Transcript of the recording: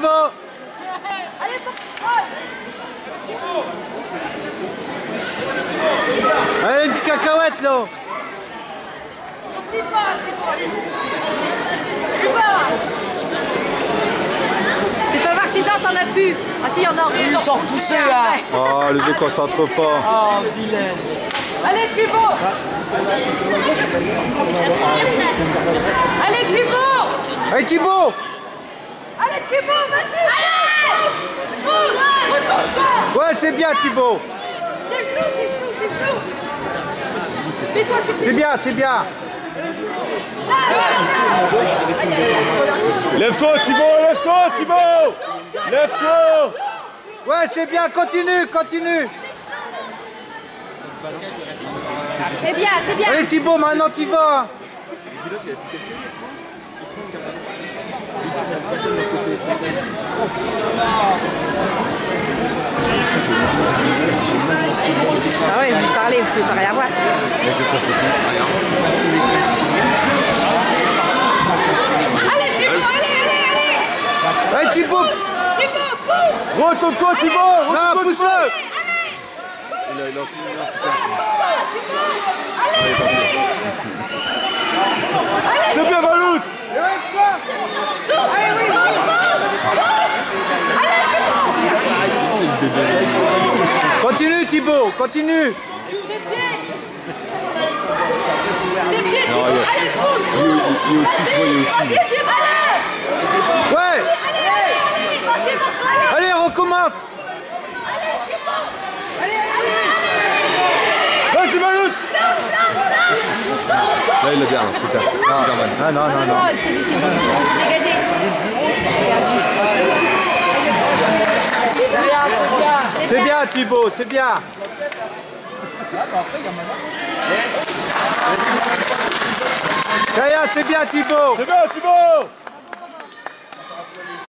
va Allez, oh Allez, une cacahuète là. Pas, Thibaut, Tu vas Tu peux voir que tu t'en as plus. Ah si, y en a. Encore Ils sont repoussés là hein. Ah, les déconcentre pas. Oh, vilaine. Allez, Thibaut. Allez, Thibaut. Allez, Thibaut. Thibaut, vas-y. Allez. Ouais, c'est bien Thibaut Tes genoux, tes genoux. Fais-toi, c'est C'est bien, c'est bien Lève-toi Thibaut, lève-toi Thibaut Lève-toi Ouais, c'est bien, continue, continue C'est bien, c'est bien. Allez Thibaut, maintenant tu vas Ah ouais, vous parlez, vous pouvez pas rien voir. Allez, Thibaut, allez, allez, allez. Hey Thibaut Thibaut, pousse. Retourne-toi Thibaut Non, Retourne-toi pousse-le C'est bien Valout Continue Thibaut, continue Tes pieds. Tes pieds, Thibaut. Allez, pousse. Vas-y, Thibaut. Ouais Allez, vas-y, montre-le. Allez, recommence Vas-y Valout Là, il est bien, putain. Non, non, non, non. Oh, c'est c'est bon, c'est bon. Dégagez. C'est bien Thibaut, c'est bien. Ça y est, c'est bien Thibaut. C'est bien Thibaut